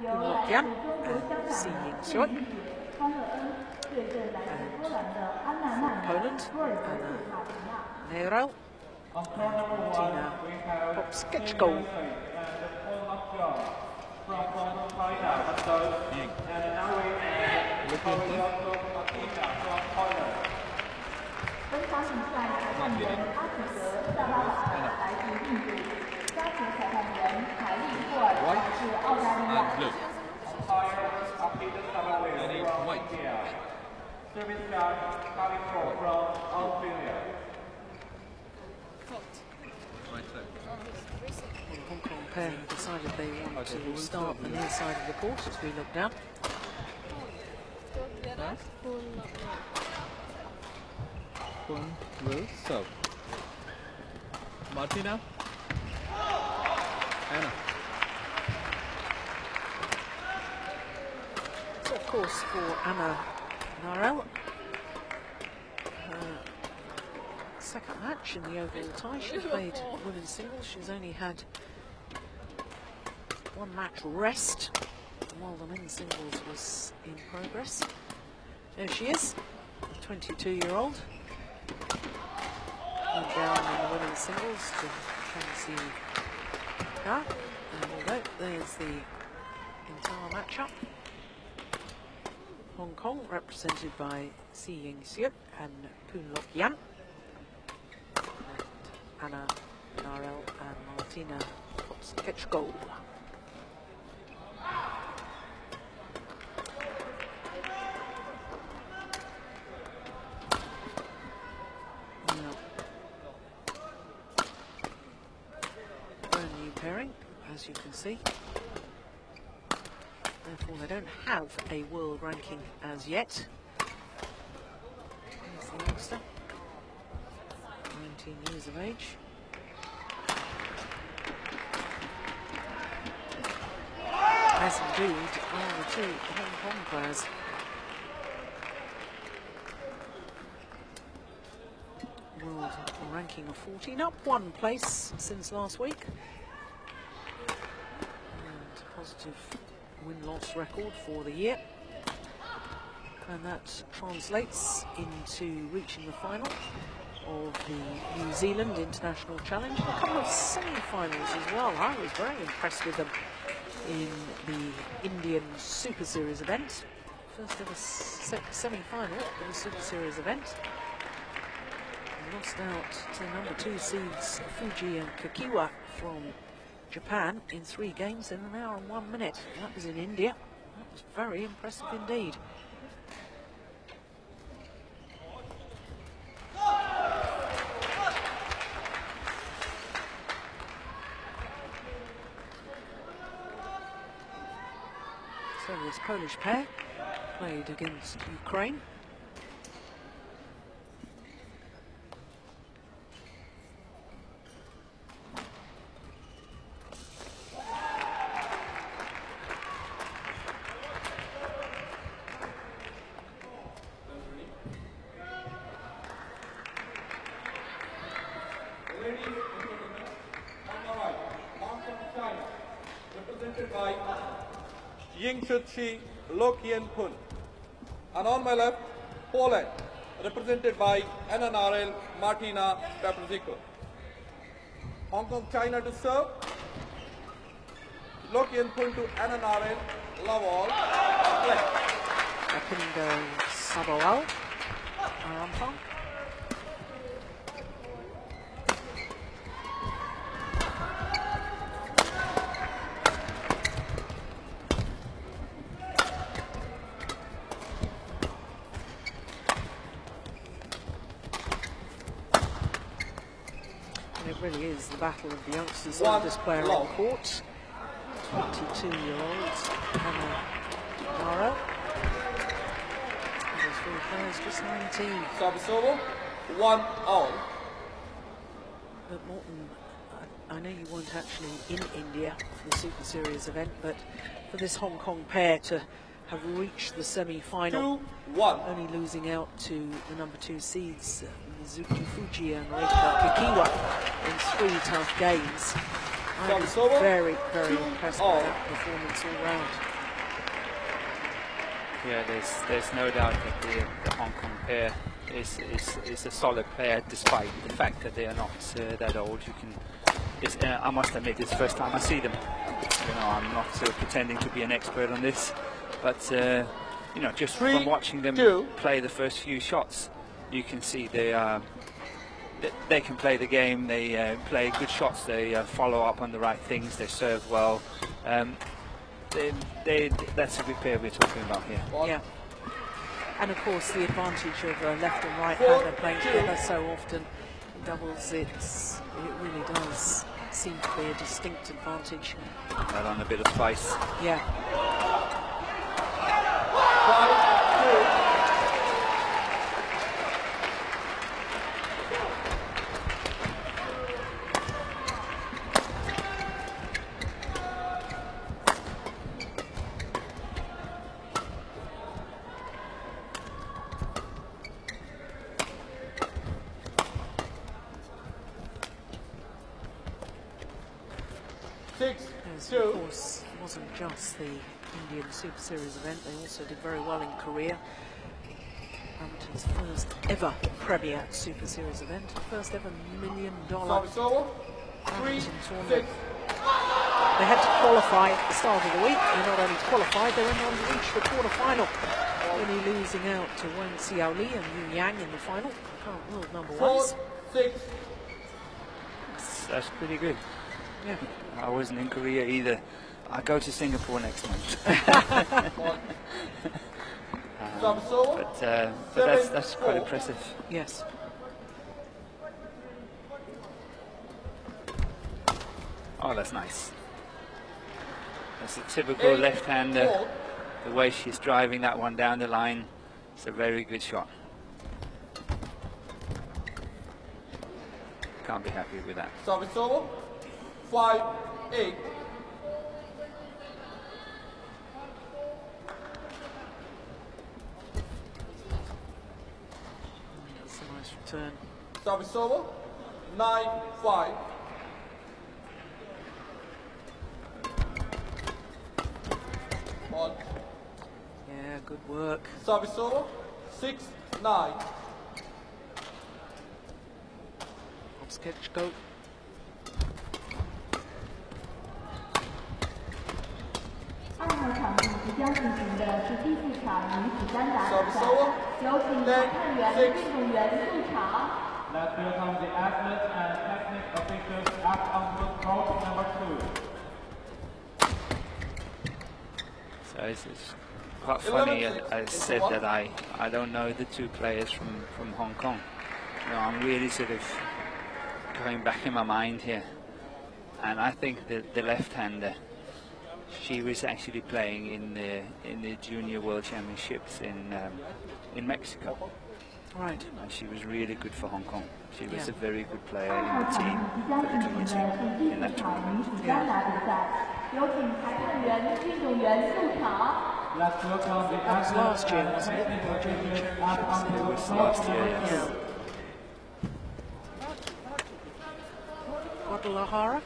một chén à, xì suốt à, Poland. À, Nero. Tina Pop Sketch Go Hãy subscribe cho kênh Ghiền Mì Gõ Để không bỏ lỡ những video hấp dẫn Anna Narel, Tina Popskechko. Blue. White. The Hong Kong pair have decided they want to start the side of the court as we look down. Poon will serve. Martina. Anna. So of course for Anna Narel, her second match in the overall tie. She's played women's singles. She's only had one match rest while the men's singles was in progress. There she is, the 22-year-old. Went down in the women's singles to Chelsea And there's the entire matchup. Hong Kong represented by Tse Ying Suet and Poon Lok Yan. And Anna Narel and Martina Potskechko. Now, brand new pairing, as you can see. Therefore, they don't have a world ranking as yet. The youngster, 19 years of age. As indeed are the two Hong Kong players. World ranking of 14, up one place since last week. Positive win-loss record for the year. And that translates into reaching the final of the New Zealand International Challenge a couple of semi-finals as well. I was very impressed with them in the Indian Super Series event. First ever se- semi-final of the Super Series event. Lost out to number two seeds Fujii and Kakiiwa from Japan in three games in an hour and one minute. That was in India. That was very impressive indeed. So this Polish pair played against Ukraine. represented by Ying Chutchi Lok Yan Poon. And on my left, Poland, represented by Narel Martina Papazico. Hong Kong, China to serve. Lok Yan Poon to Narel, Lawal, play. Apindo Sabawal, Arampong. And it really is the battle of the youngsters, One player love. on court. 22-year-old Hannah Nara. And the three players just 19. Service over. One all. But Morten, I, I know you weren't actually in India for the Super Series event, but for this Hong Kong pair to have reached the semi-final, only losing out to the number two seeds, uh, Mizuki Fujii and Reika Kakiiwa in three tough games. I was very, very Two impressed all. by that performance all round. Yeah, there's there's no doubt that the, the Hong Kong pair is, is is a solid player, despite the fact that they are not uh, that old. You can, it's, uh, I must admit, it's the first time I see them. You know, I'm not uh, pretending to be an expert on this, but uh, you know, just Three, from watching them two. play the first few shots, you can see they are. th- They can play the game. They uh, play good shots. They uh, follow up on the right things. They serve well. Um, they, they, that's a good pair we're talking about here. Yeah. And of course, the advantage of uh, left and right Four, hander playing together so often in doubles, it's, it really does seem to be a distinct advantage. That on a bit of spice. Yeah. Super Series event, they also did very well in Korea. Um, Badminton's first ever Premier Super Series event, first ever million dollar Service. Three, six. tournament. They had to qualify at the start of the week. They not only qualified, they went on to reach the quarterfinal, Only losing out to Wang Xiao Li and Yu Yang in the final, current world number Four, ones. six. That's, that's pretty good. Yeah. I wasn't in Korea either. I go to Singapore next month. Service over. but uh, but that's, that's quite impressive. Yes. Oh, that's nice. That's a typical left-hander. The way she's driving that one down the line, it's a very good shot. Can't be happy with that. Service over. Five, eight. turn. Service over. 9-5. Ball. Yeah, good work. Service over. 6-9. Sketch go. Service over. 有请裁判员、运动员入场。 Let's welcome the athletes and technical officials at on court number two. So it's, it's quite funny. I, I said that I, I don't know the two players from, from Hong Kong. You know, I'm really sort of going back in my mind here. And I think that the left-hander, she was actually playing in the in the Junior World Championships in um, in Mexico. Right. And she was really good for Hong Kong. She was a very good player in the team, for the junior team in that tournament. Yeah. That's last year, wasn't it? Was last year, yes. Guadalajara?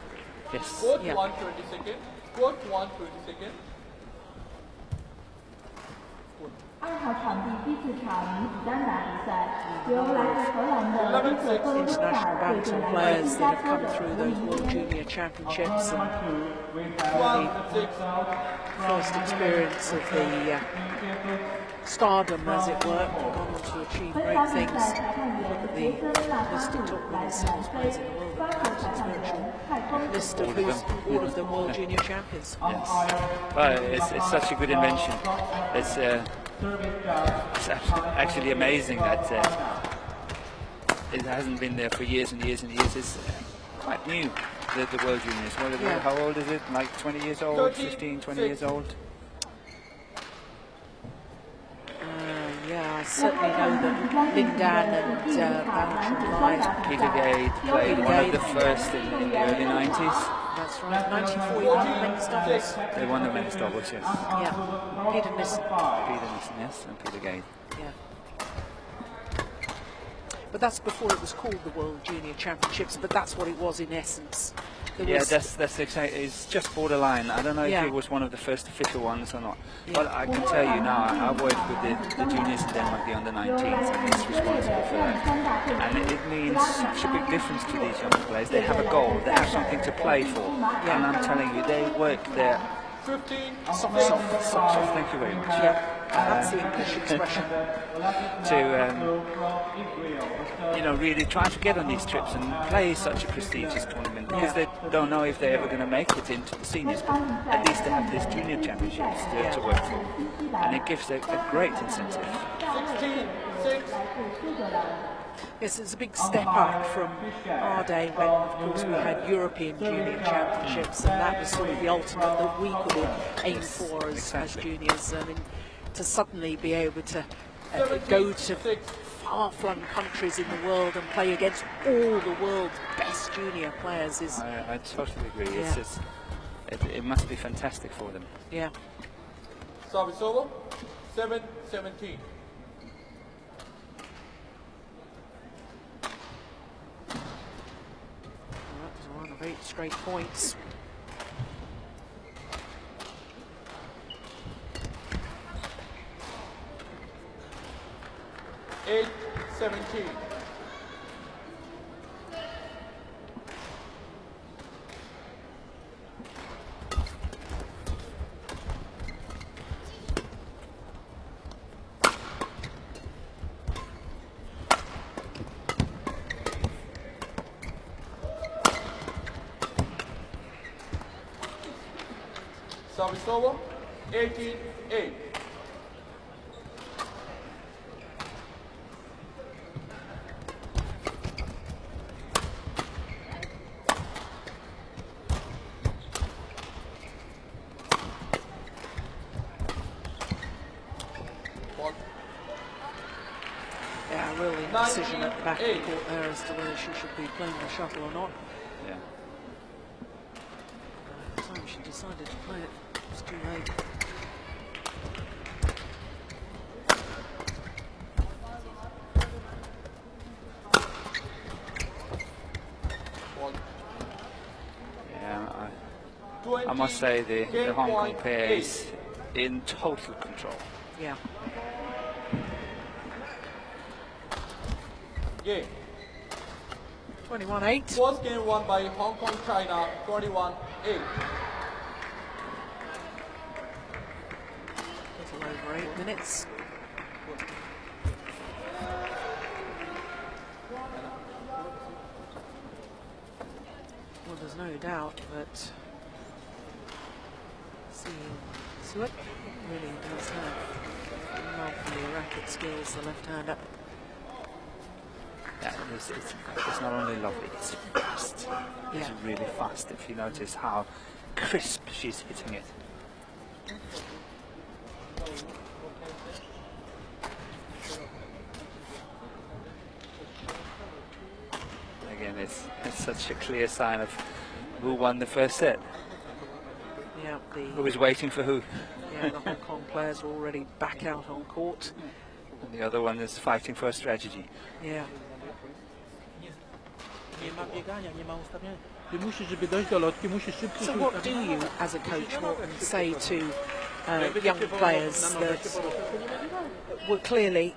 Yes. Yeah. one, 20 second. Court one, 20 second. 二号场地第四场女子单打比赛，由来自荷兰的维克多多塞 International 尔对阵 badminton 来 players 自新 that 加 have 坡 come 的 through 吴 those 明 World 天。 Junior On Championships court and number two, we have One, the six. first experience of the uh, stardom, as it were, gone on to achieve 本 great 场比 things. 赛裁判员 Look at 杰 the 森纳哈 list 杜 of top 来 women's 自 singles 南 players 非 in the，world. 八 list of all who's of all of them. world junior champions. Yes. Well, it's, it's, such a good invention. It's, uh, it's actually amazing that uh, it hasn't been there for years and years and years. It's uh, quite new, the, the world juniors. Yeah. How old is it? Like 20 years old, 15, 20 years old? Yeah, I certainly know that Lin Dan and uh, Live, Peter Gade played one of the first in, in the early 90s. that's right, 94 he won the men's doubles. They won the men's doubles, yes. Yeah, Peter Nissen. Peter Nissen, yes, and Peter Gade. Yeah. But that's before it was called the World Junior Championships. But that's what it was in essence. There Yeah, that's that's exactly. It's just borderline. I don't know Yeah. if it was one of the first official ones or not. Yeah. But I can tell you now, I, I worked with the, the juniors in Denmark, the under 19s, and it's responsible for that. And it, it means such a big difference to these young players. They have a goal. They have something to play for. Yeah. And I'm telling you, they work their 15, soft, soft, socks off. Thank you very much. The English expression. To um, you know, really try to get on these trips and play such a prestigious tournament because Yeah. they don't know if they're ever going to make it into the seniors. But at least they have these junior championships to, to work for, and it gives a, a great incentive. 16, 6, Yes, it's a big step up from our day when, of course, we had European Junior Championships, and that was sort of the ultimate that we could aim for as, as juniors. I mean, to suddenly be able to uh, go to far-flung countries in the world and play against all the world's best junior players is, I, I totally agree. It's just, it, it must be fantastic for them. yeah. service over, 7, 17. Well, that was a of eight straight points. Eight, 17. Service over, 18, 8. Ball. Yeah, really decision at the back of the court there as to whether she should be playing the shuttle or not. Yeah. By the time she decided to play it, it was too late. Yeah, I, I must say the, the Hong Kong 10.8. pair is in total control. Yeah. Game. 21-8. First game won by Hong Kong, China, 21 8. little over eight minutes. Well, there's no doubt that seeing Swift really does have lovely racket skills, the left-hander. Yeah, it's, it's, it's not only lovely, it's fast. It's really fast if you notice how crisp she's hitting it. Again, it's, it's such a clear sign of who won the first set. Yeah, Who the, was waiting for who. yeah, the Hong Kong players are already back out on court. And the other one is fighting for a strategy. Yeah. Nie ma biegania, nie ma ustawiania. Ty musisz, żeby dojść do lotki, musisz szybciej So what do you, as a coach, Morten, say to uh, young players that were clearly,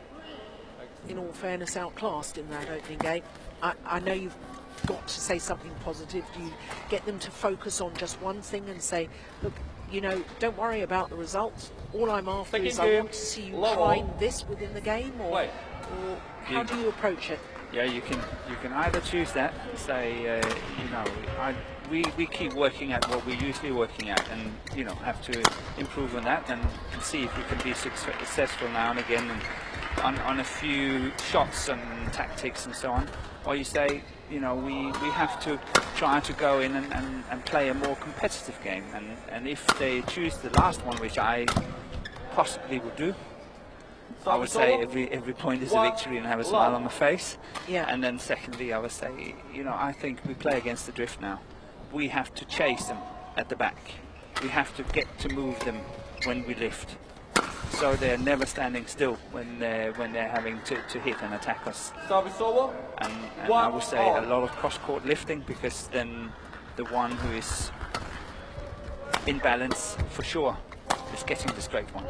in all fairness, outclassed in that opening game? I, I know you've got to say something positive. Do you get them to focus on just one thing and say, look, you know, don't worry about the results. All I'm after Second is I want to see you find this within the game, or, or how do you approach it? Yeah, you can you can either choose that, say, uh, you know, I, we, we keep working at what we're usually working at and, you know, have to improve on that and, and see if we can be successful now and again and on, on a few shots and tactics and so on. Or you say, you know, we, we have to try to go in and, and, and play a more competitive game. And, and if they choose the last one, which I possibly would do, I would say every every point is a victory and have a smile on my face. Yeah. And then secondly, I would say, you know, I think we play against the drift now. We have to chase them at the back. We have to get to move them when we lift. so they're never standing still when they're when they're having to, to hit and attack us. And, and I would say a lot of cross-court lifting because then the one who is in balance for sure is getting the straight one.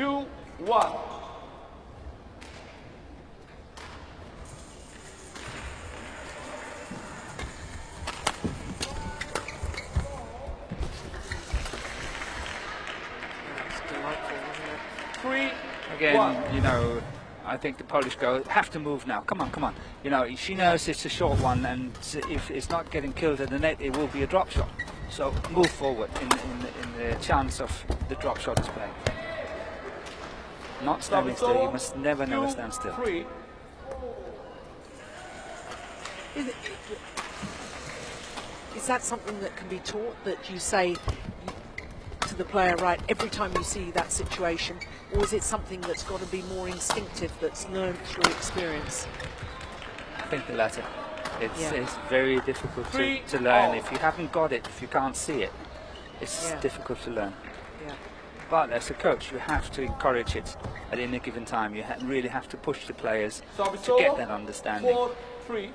Two, one. It's delightful, isn't it? Three, Again, one. you know, I think the Polish girl have to move now. Come on, come on. You know, she knows it's a short one, and if it's not getting killed at the net, it will be a drop shot. So move forward in, in, in the chance of the drop shot is played. Not standing still. You must never, never stand still. Three. Is, that something that can be taught? That you say to the player, right, every time you see that situation, or is it something that's got to be more instinctive, that's learned through experience? I think the latter. It's, Yeah. it's very difficult to, Three, to learn. all. If you haven't got it, if you can't see it, it's Yeah. difficult to learn. Yeah. But as a coach, you have to encourage it at any given time. You ha- really have to push the players Service to get that understanding. Four, three.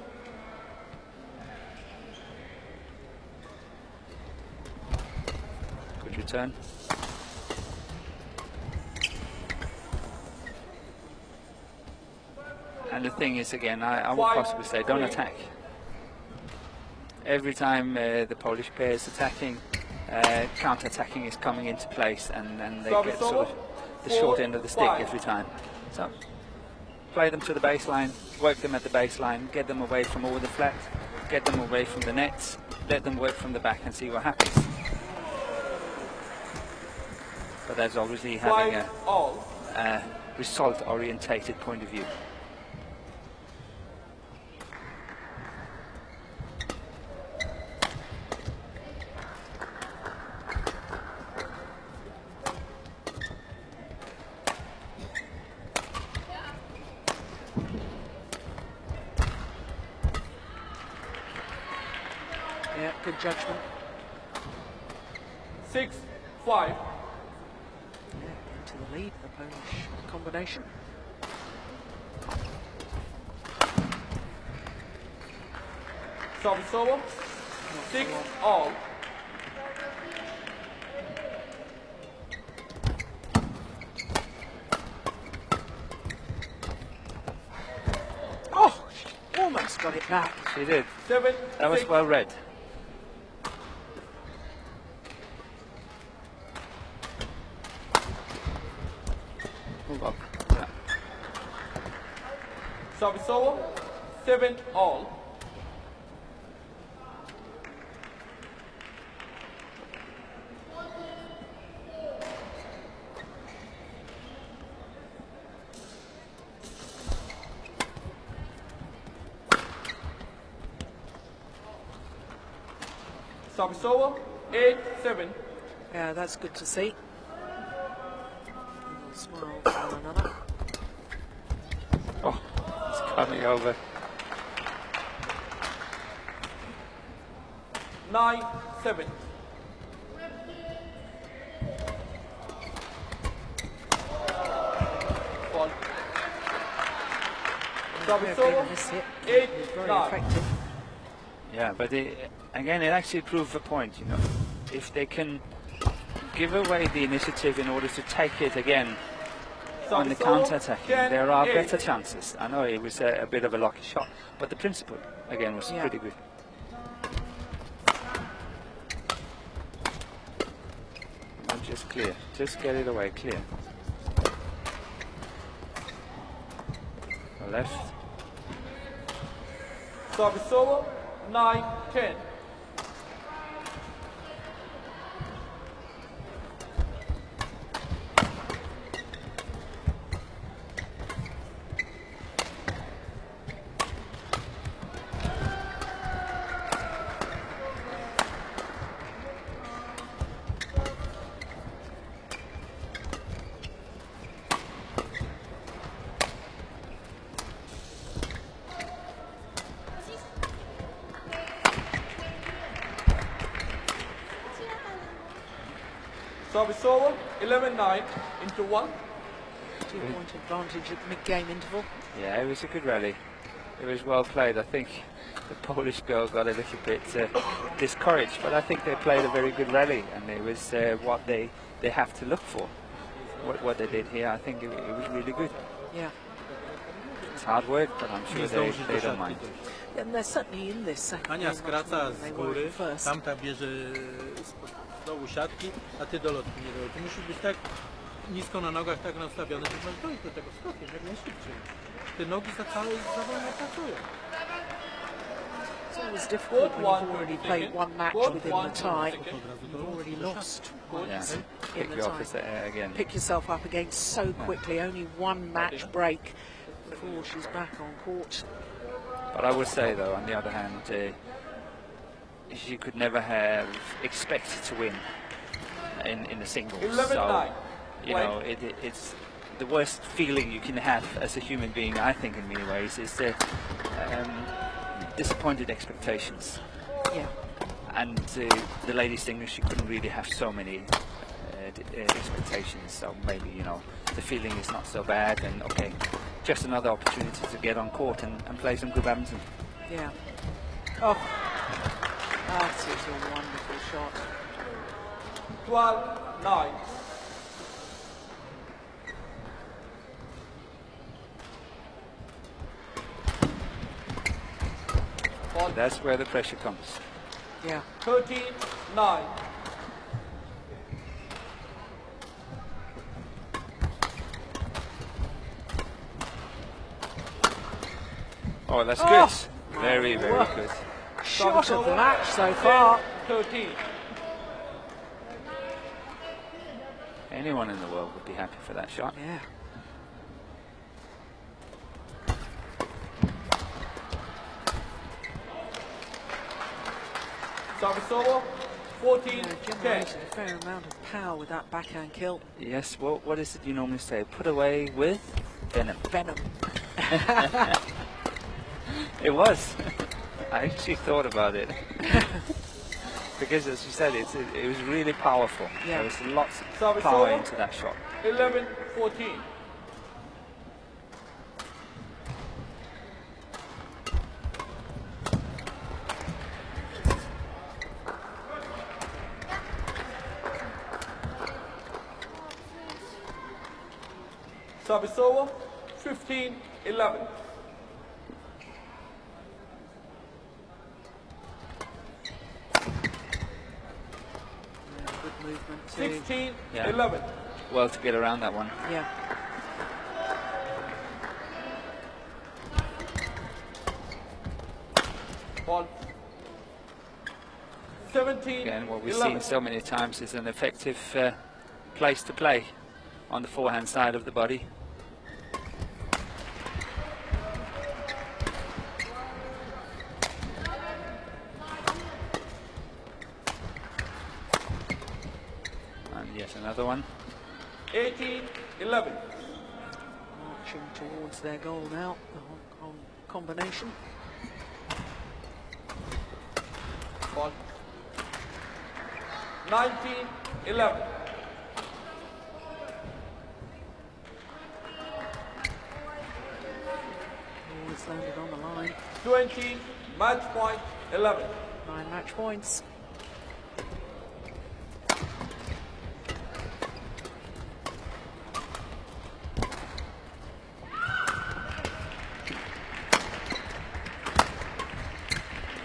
Good return. And the thing is, again, I, I would Five, possibly say don't three. attack. Every time uh, the Polish pair is attacking, uh, counter-attacking is coming into place, and, and they Service get sort of. The short end of the stick every time. So play them to the baseline, work them at the baseline, get them away from all the flat, get them away from the nets, let them work from the back and see what happens. But that's obviously having a, a result-orientated point of view. Yeah, good judgment. Six, five. Yeah, into the lead, the Polish combination. Service over. Six, all. Oh, she almost got it back. She did. Seven, That was well read. Move up. Yeah. Service over. Seven, all. Service. Eight, seven. Yeah, that's good to see. Smile for one another. Oh, it's coming over. Nine, seven. Ball. Service over. Eight, It was very nine. effective. Yeah, but it, again, it actually proved a point. You know, if they can give away the initiative in order to take it again on the counter-attacking, Ten, there are eight. better chances. I know it was a, a bit of a lucky shot, but the principle again was Yeah. pretty good. Clear, just get it away, clear. Left. Service over. Nine, ten. Service over, 11-9 into one. Two point advantage at mid game interval. Yeah, it was a good rally. It was well played. I think the Polish girl got a little bit uh, discouraged, but I think they played a very good rally, and it was uh, what they, they have to look for. What, what they did here, I think it, it was really good. Yeah. It's hard work, but I'm sure they, they do don't mind. dojść. And they're certainly in this second Ania game much more skraca than they z were góry, in the first. tamta bierze z dołu siatki, a ty do lotki nie doleci. Musisz być tak nisko na nogach, tak nastawiony, że masz dojść do tego skokiem jak najszybciej. Te nogi za całe za wolno pracują. It's always difficult when One, you've already played one match One, within one, the tie. second. Od razu do You've already do siatki. lost Yeah, in pick the you tie. uh, again. Pick yourself up again so quickly. Only one match break before she's back on court. But I would say, though, on the other hand, uh, she could never have expected to win in, in the singles. 11-9. So, you know, it, it, it's the worst feeling you can have as a human being, I think, in many ways, is the um, disappointed expectations. Yeah. And uh, the ladies' singles, she couldn't really have so many uh, uh, expectations. So maybe, you know, the feeling is not so bad, and okay, just another opportunity to get on court and, and play some good badminton. Yeah. Oh, that is a wonderful shot. 12-9. On That's where the pressure comes. Yeah. 13-9. Oh, that's Oh, good. Very, very word. good. Shot of the match so far. 13. Anyone in the world would be happy for that shot. Yeah. Service 14 Yeah, 10. a fair amount of power with that backhand kill. Yes, what, what is it you normally say? Put away with venom. Venom. It was. I actually thought about it. because as you said, it's, it, it was really powerful. Yeah. There was lots of Service power over. into that shot. 11 14. Service over, 15 11. 16, 16 yeah. 11. Well, to get around that one. Yeah. Ball. 17, Again, what we've 11. seen so many times is an effective uh, place to play on the forehand side of the body. Their goal now, the Hong Kong combination. Ball. 19 11. Always landed on the line. 20 match point 11. Nine match points.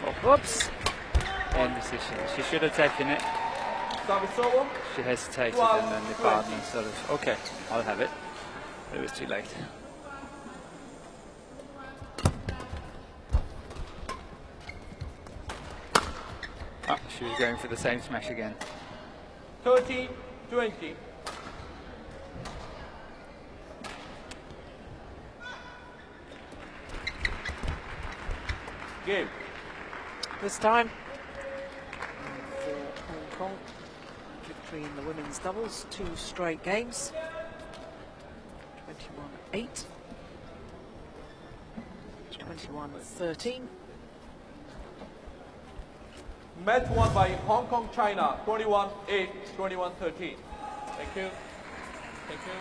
Oh, whoops! And decision. She should have taken it. She hesitated Twelve, and then the twenty. partner sort of, okay, I'll have it. But it was too late. Ah, she was going for the same smash again. 13 20. Game. This time victory in the women's doubles, two straight games, 21-8, 21-13. Match won by Hong Kong, China, 21-8, 21-13. Thank you. Thank you.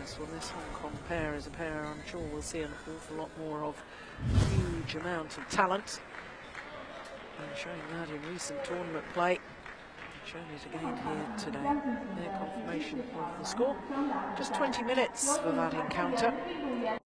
Yes, well, this Hong Kong pair is a pair I'm sure we'll see an awful lot more of. Huge amount of talent. And showing that in recent tournament play showing again here today. Their confirmation of the score. Just 20 minutes for that encounter.